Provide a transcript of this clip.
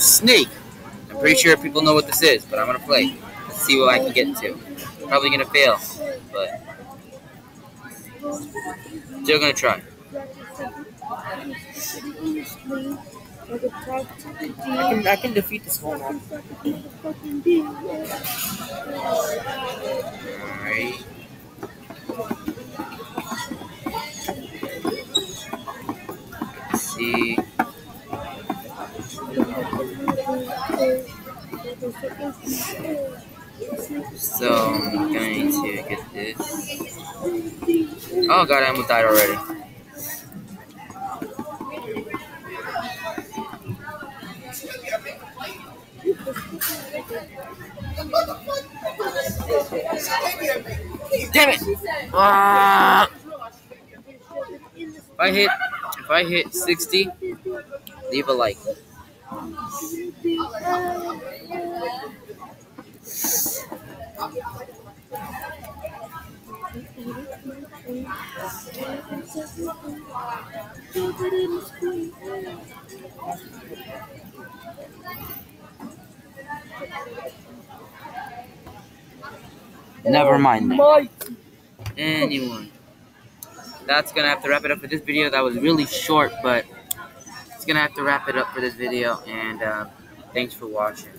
Snake. I'm pretty sure people know what this is, but I'm gonna play. Let's see what I can get to. Probably gonna fail, but still gonna try. I can, I can defeat this one. Alright. See. So I'm going to get this. Oh god, I almost died already. Damn it! Ah! If I hit, if I hit 60, leave a like. Never mind. Anyway, that's gonna have to wrap it up for this video. That was really short, but gonna have to wrap it up for this video. And uh, thanks for watching.